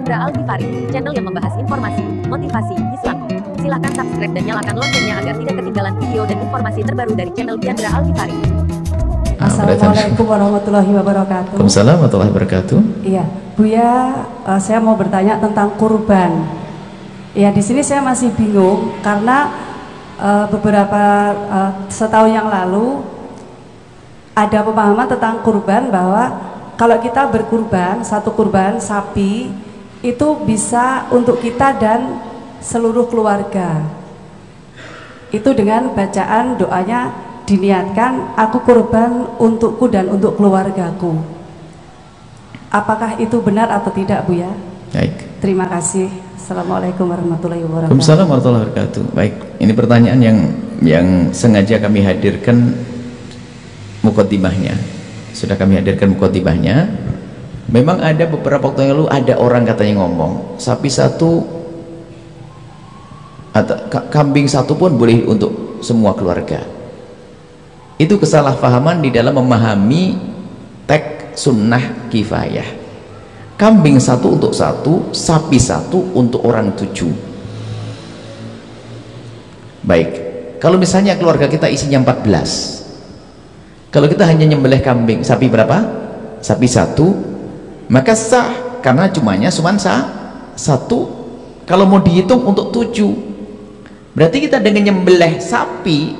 Diandra Algifari, channel yang membahas informasi, motivasi, Islam. Silahkan subscribe dan nyalakan loncengnya agar tidak ketinggalan video dan informasi terbaru dari channel Diandra Algifari. Assalamualaikum warahmatullahi wabarakatuh. Waalaikumsalam warahmatullahi wabarakatuh. Iya, Buya, uh, saya mau bertanya tentang kurban. Ya, di sini saya masih bingung karena uh, beberapa uh, setahun yang lalu ada pemahaman tentang kurban bahwa kalau kita berkurban satu kurban sapi itu bisa untuk kita dan seluruh keluarga. Itu dengan bacaan doanya diniatkan aku kurban untukku dan untuk keluargaku. Apakah itu benar atau tidak, Bu ya? Baik. Terima kasih. Assalamualaikum warahmatullahi wabarakatuh. Waalaikumsalam warahmatullahi wabarakatuh. Baik, ini pertanyaan yang yang sengaja kami hadirkan mukotimahnya. Sudah kami hadirkan mukotimahnya. Memang ada beberapa waktu yang lalu ada orang katanya ngomong, sapi satu atau kambing satu pun boleh untuk semua keluarga. Itu kesalahpahaman di dalam memahami teks sunnah kifayah. Kambing satu untuk satu, sapi satu untuk orang tujuh. Baik, kalau misalnya keluarga kita isinya 14 kalau kita hanya nyembelih kambing sapi berapa? sapi satu maka sah karena cumanya cuma sah satu. Kalau mau dihitung untuk tujuh. Berarti kita dengan nyembelih sapi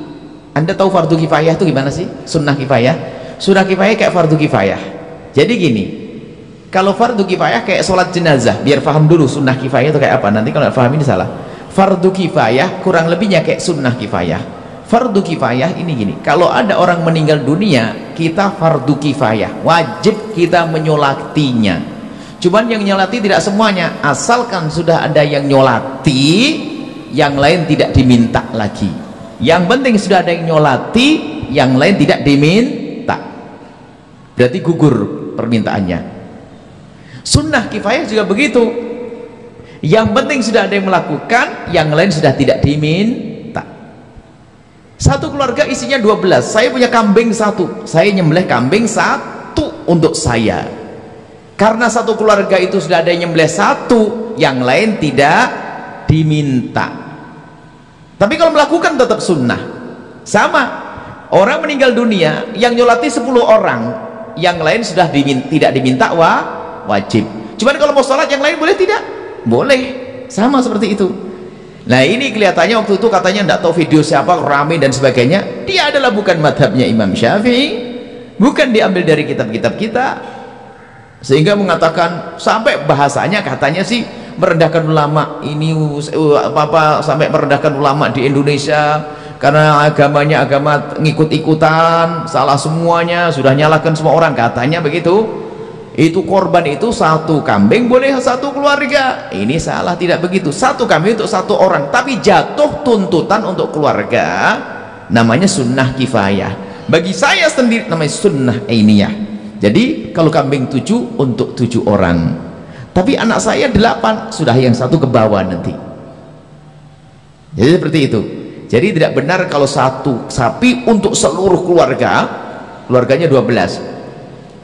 anda tahu fardu kifayah itu gimana sih? sunnah kifayah. Sunnah kifayah kayak fardu kifayah. Jadi gini kalau fardu kifayah kayak sholat jenazah biar paham dulu sunnah kifayah itu kayak apa. Nanti kalau paham ini salah. Fardu kifayah kurang lebihnya kayak sunnah kifayah fardu kifayah ini gini kalau ada orang meninggal dunia kita fardu kifayah wajib kita menyolatinya. Cuman yang nyolati tidak semuanya asalkan sudah ada yang nyolati yang lain tidak diminta lagi. Yang penting sudah ada yang nyolati yang lain tidak diminta. Berarti gugur permintaannya. Sunnah kifayah juga begitu. Yang penting sudah ada yang melakukan yang lain sudah tidak diminta satu keluarga isinya 12 saya punya kambing satu. Saya nyembelih kambing satu untuk saya. Karena satu keluarga itu sudah ada nyembelih satu yang lain tidak diminta. Tapi kalau melakukan tetap sunnah. Sama. Orang meninggal dunia yang nyolati 10 orang yang lain sudah diminta, tidak diminta wa, wajib. Cuman kalau mau sholat yang lain boleh tidak? Boleh. Sama seperti itu nah ini kelihatannya waktu itu katanya tidak tahu video siapa rame dan sebagainya. Dia adalah bukan madhabnya Imam Syafi'i bukan diambil dari kitab-kitab kita. Sehingga mengatakan sampai bahasanya katanya sih merendahkan ulama ini apa-apa sampai merendahkan ulama di Indonesia. Karena agamanya agama ngikut-ikutan salah semuanya sudah nyalakan semua orang. Katanya begitu itu korban itu satu kambing boleh satu keluarga. Ini salah tidak begitu. Satu kambing untuk satu orang tapi jatuh tuntutan untuk keluarga. Namanya sunnah kifayah. Bagi saya sendiri namanya sunnah ainiyah. Jadi kalau kambing tujuh untuk tujuh orang. Tapi anak saya delapan sudah yang satu ke bawah nanti. Jadi seperti itu. Jadi tidak benar kalau satu sapi untuk seluruh keluarga keluarganya dua belas.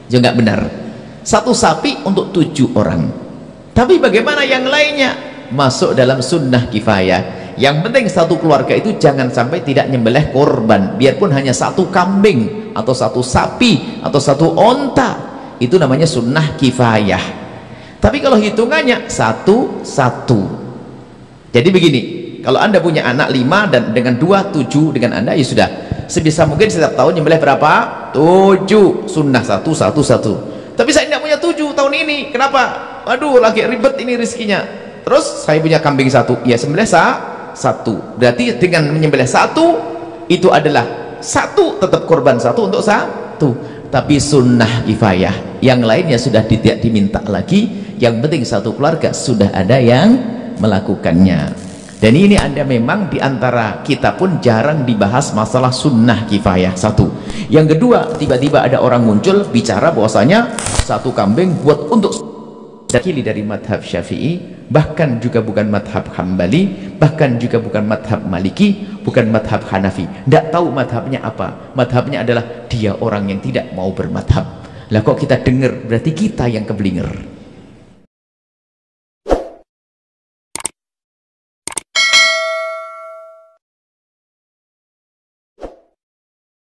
Juga benar satu sapi untuk tujuh orang. Tapi bagaimana yang lainnya? Masuk dalam sunnah kifayah. Yang penting satu keluarga itu jangan sampai tidak nyembelih korban. Biarpun hanya satu kambing atau satu sapi atau satu onta. Itu namanya sunnah kifayah. Tapi kalau hitungannya satu satu. Jadi begini kalau anda punya anak lima dan dengan dua tujuh dengan anda ya sudah. Sebisa mungkin setiap tahun nyembelih berapa? Tujuh. Sunnah satu satu satu tapi saya tidak punya tujuh tahun ini. Kenapa? Aduh lagi ribet ini rizkinya terus saya punya kambing satu. Ya sembelih sa satu. Berarti dengan menyembelih satu itu adalah satu tetap korban satu untuk satu. Tapi sunnah kifayah. Yang lainnya sudah tidak diminta lagi. Yang penting satu keluarga sudah ada yang melakukannya dan ini anda memang di antara kita pun jarang dibahas masalah sunnah kifayah satu. Yang kedua tiba-tiba ada orang muncul bicara bahwasanya satu kambing buat untuk dakili dari madhab syafi'i bahkan juga bukan madhab hambali bahkan juga bukan madhab maliki bukan madhab hanafi. Tidak tahu madhabnya apa. Madhabnya adalah dia orang yang tidak mau bermadhab. Lah kok kita dengar berarti kita yang keblinger